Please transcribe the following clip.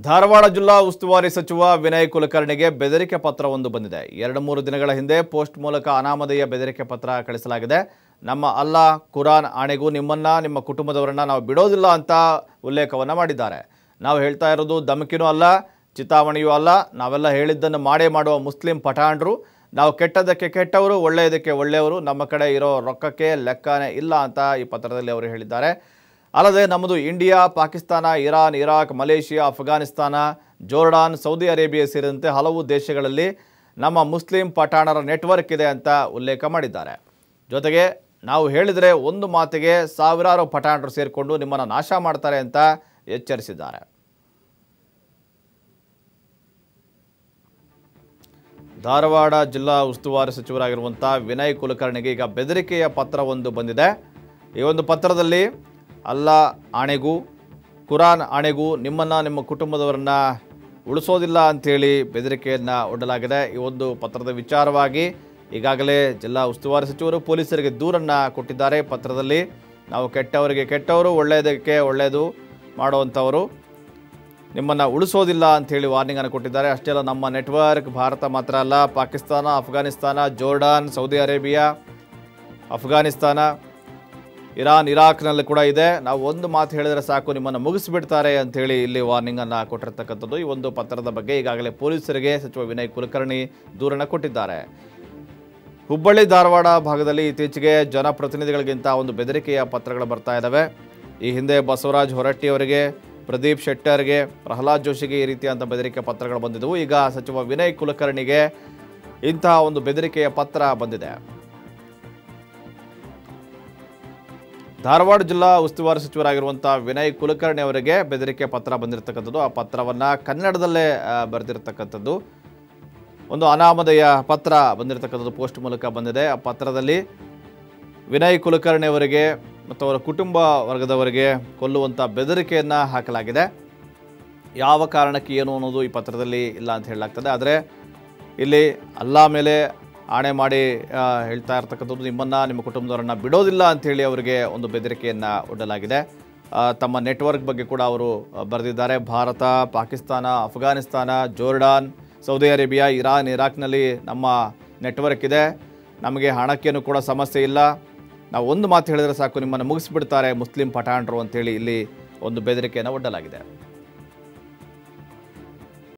ಧಾರವಾಡ ಜಿಲ್ಲಾ ಉಸ್ತುವಾರಿ ಸಚಿವ ವಿನಯ್ ಕುಲಕರ್ಣಿಗೆ ಬೆದರಿಕೆ ಪತ್ರವೊಂದು ಬಂದಿದೆ. ಎರಡು ಮೂರು ದಿನಗಳ ಹಿಂದೆ ಪೋಸ್ಟ್ ಮೂಲಕ ಅನಾಮಧೇಯ ಬೆದರಿಕೆ ಪತ್ರ ಕಳಿಸಲಾಗಿದೆ. ನಮ್ಮ ಅಲ್ಲಾ ಕುರಾನ್ ಆಣೆಗೂ ನಿಮ್ಮನ್ನ, ನಿಮ್ಮ ಕುಟುಂಬದವರನ್ನ ನಾವು ಬಿಡೋದಿಲ್ಲ ಅಂತ ಉಲ್ಲೇಖವನ್ನು ಮಾಡಿದ್ದಾರೆ. ನಾವು ಹೇಳ್ತಾ ಇರೋದು ಧಮಕಿನೂ ಅಲ್ಲ, ಚಿತಾವಣೆಯೂ ಅಲ್ಲ. ನಾವೆಲ್ಲ ಹೇಳಿದ್ದನ್ನು ಮಾಡೇ ಮಾಡುವ ಮುಸ್ಲಿಂ ಪಠಾಣರು. ನಾವು ಕೆಟ್ಟದಕ್ಕೆ ಕೆಟ್ಟವರು, ಒಳ್ಳೆಯದಕ್ಕೆ ಒಳ್ಳೆಯವರು. ನಮ್ಮ ಕಡೆ ಇರೋ ರೊಕ್ಕಕ್ಕೆ ಲೆಕ್ಕನೇ ಇಲ್ಲ ಅಂತ ಈ ಪತ್ರದಲ್ಲಿ ಅವರು ಹೇಳಿದ್ದಾರೆ. ಅಲ್ಲದೆ ನಮ್ಮದು India, Pakistan, Iran, Iraq, Malaysia, Afghanistan, Jordan, Saudi Arabia ಸೇರಿದಂತೆ ಹಲವು ದೇಶಗಳಲ್ಲಿ ನಮ್ಮ ಮುಸ್ಲಿಂ ಪಠಾಣರ ನೆಟ್ವರ್ಕ್ ಇದೆ ಅಂತ ಉಲ್ಲೇಖ ಮಾಡಿದ್ದಾರೆ. ಜೊತೆಗೆ ನಾವು ಹೇಳಿದರೆ ಒಂದು ಮಾತಿಗೆ ಸಾವಿರಾರು ಪಠಾಣರು ಸೇರಿಕೊಂಡು ನಿಮ್ಮನ್ನು ನಾಶ ಮಾಡ್ತಾರೆ ಅಂತ ಎಚ್ಚರಿಸಿದ್ದಾರೆ. ಧಾರವಾಡ ಜಿಲ್ಲಾ ಉಸ್ತುವಾರಿ ಸಚಿವರಾಗಿರುವಂಥ ವಿನಯ್ ಕುಲಕರ್ಣಿಗೆ ಈಗ ಬೆದರಿಕೆಯ ಪತ್ರವೊಂದು ಬಂದಿದೆ. ಈ ಒಂದು ಪತ್ರದಲ್ಲಿ ಅಲ್ಲ ಆಣೆಗೂ, ಕುರಾನ್ ಆಣೆಗೂ ನಿಮ್ಮನ್ನು ನಿಮ್ಮ ಕುಟುಂಬದವರನ್ನು ಉಳಿಸೋದಿಲ್ಲ ಅಂಥೇಳಿ ಬೆದರಿಕೆಯನ್ನು ಒಡ್ಡಲಾಗಿದೆ. ಈ ಒಂದು ಪತ್ರದ ವಿಚಾರವಾಗಿ ಈಗಾಗಲೇ ಜಿಲ್ಲಾ ಉಸ್ತುವಾರಿ ಸಚಿವರು ಪೊಲೀಸರಿಗೆ ದೂರನ್ನು ಕೊಟ್ಟಿದ್ದಾರೆ. ಪತ್ರದಲ್ಲಿ ನಾವು ಕೆಟ್ಟವರಿಗೆ ಕೆಟ್ಟವರು, ಒಳ್ಳೆಯದಕ್ಕೆ ಒಳ್ಳೆಯದು ಮಾಡುವಂಥವರು ನಿಮ್ಮನ್ನು ಉಳಿಸೋದಿಲ್ಲ ಅಂಥೇಳಿ ವಾರ್ನಿಂಗನ್ನು ಕೊಟ್ಟಿದ್ದಾರೆ. ಅಷ್ಟೇ ಅಲ್ಲ, ನಮ್ಮ ನೆಟ್ವರ್ಕ್ ಭಾರತ ಮಾತ್ರ ಅಲ್ಲ, Pakistan, Afghanistan, Jordan, Saudi Arabia, Afghanistan Iran, ಇರಾಕ್ನಲ್ಲಿ ಕೂಡ ಇದೆ. ನಾವು ಒಂದು ಮಾತು ಹೇಳಿದರೆ ಸಾಕು, ನಿಮ್ಮನ್ನು ಮುಗಿಸಿಬಿಡ್ತಾರೆ ಅಂತೇಳಿ ಇಲ್ಲಿ ವಾರ್ನಿಂಗನ್ನು ಕೊಟ್ಟಿರ್ತಕ್ಕಂಥದ್ದು. ಈ ಒಂದು ಪತ್ರದ ಬಗ್ಗೆ ಈಗಾಗಲೇ ಪೊಲೀಸರಿಗೆ ಸಚಿವ ವಿನಯ್ ಕುಲಕರ್ಣಿ ದೂರನ್ನು ಕೊಟ್ಟಿದ್ದಾರೆ. ಹುಬ್ಬಳ್ಳಿ, ಧಾರವಾಡ ಭಾಗದಲ್ಲಿ ಇತ್ತೀಚೆಗೆ ಜನಪ್ರತಿನಿಧಿಗಳಿಗಿಂತ ಒಂದು ಬೆದರಿಕೆಯ ಪತ್ರಗಳು ಬರ್ತಾ ಇದ್ದಾವೆ ಈ ಹಿಂದೆ ಬಸವರಾಜ್ ಹೊರಟ್ಟಿಯವರಿಗೆ, ಪ್ರದೀಪ್ ಶೆಟ್ಟರ್ಗೆ, ಪ್ರಹ್ಲಾದ್ ಜೋಶಿಗೆ ಈ ರೀತಿಯಾದಂಥ ಬೆದರಿಕೆ ಪತ್ರಗಳು ಬಂದಿದ್ದವು. ಈಗ ಸಚಿವ ವಿನಯ್ ಕುಲಕರ್ಣಿಗೆ ಇಂತಹ ಒಂದು ಬೆದರಿಕೆಯ ಪತ್ರ ಬಂದಿದೆ. ಧಾರವಾಡ ಜಿಲ್ಲಾ ಉಸ್ತುವಾರಿ ಸಚಿವರಾಗಿರುವಂಥ ವಿನಯ್ ಕುಲಕರ್ಣಿ ಅವರಿಗೆ ಬೆದರಿಕೆ ಪತ್ರ ಬಂದಿರತಕ್ಕಂಥದ್ದು. ಆ ಪತ್ರವನ್ನು ಕನ್ನಡದಲ್ಲೇ ಬರೆದಿರತಕ್ಕಂಥದ್ದು. ಒಂದು ಅನಾಮಧೇಯ ಪತ್ರ ಬಂದಿರತಕ್ಕಂಥದ್ದು ಪೋಸ್ಟ್ ಮೂಲಕ ಬಂದಿದೆ. ಆ ಪತ್ರದಲ್ಲಿ ವಿನಯ್ ಕುಲಕರ್ಣಿ ಅವರಿಗೆ ಮತ್ತು ಅವರ ಕುಟುಂಬ ವರ್ಗದವರಿಗೆ ಕೊಲ್ಲುವಂಥ ಬೆದರಿಕೆಯನ್ನು ಹಾಕಲಾಗಿದೆ. ಯಾವ ಕಾರಣಕ್ಕೆ ಏನು ಅನ್ನೋದು ಈ ಪತ್ರದಲ್ಲಿ ಇಲ್ಲ ಅಂತ ಹೇಳಲಾಗ್ತದೆ. ಆದರೆ ಇಲ್ಲಿ ಅಲ್ಲಾ ಮೇಲೆ ಆಣೆ ಮಾಡಿ ಹೇಳ್ತಾ ಇರ್ತಕ್ಕಂಥದ್ದು, ನಿಮ್ಮನ್ನು, ನಿಮ್ಮ ಕುಟುಂಬದವರನ್ನು ಬಿಡೋದಿಲ್ಲ ಅಂಥೇಳಿ ಅವರಿಗೆ ಒಂದು ಬೆದರಿಕೆಯನ್ನು ಒಡ್ಡಲಾಗಿದೆ. ತಮ್ಮ ನೆಟ್ವರ್ಕ್ ಬಗ್ಗೆ ಕೂಡ ಅವರು ಬರೆದಿದ್ದಾರೆ. Bharat, Pakistan, Afghanistan, Jordan, Saudi Arabia, Iran, ಇರಾಕ್ನಲ್ಲಿ ನಮ್ಮ ನೆಟ್ವರ್ಕ್ ಇದೆ. ನಮಗೆ ಹಣಕ್ಕೇನು ಕೂಡ ಸಮಸ್ಯೆ ಇಲ್ಲ. ನಾವು ಒಂದು ಮಾತು ಹೇಳಿದರೆ ಸಾಕು, ನಿಮ್ಮನ್ನು ಮುಗಿಸ್ಬಿಡ್ತಾರೆ ಮುಸ್ಲಿಂ ಪಠಾಣರು ಅಂಥೇಳಿ ಇಲ್ಲಿ ಒಂದು ಬೆದರಿಕೆಯನ್ನು ಒಡ್ಡಲಾಗಿದೆ.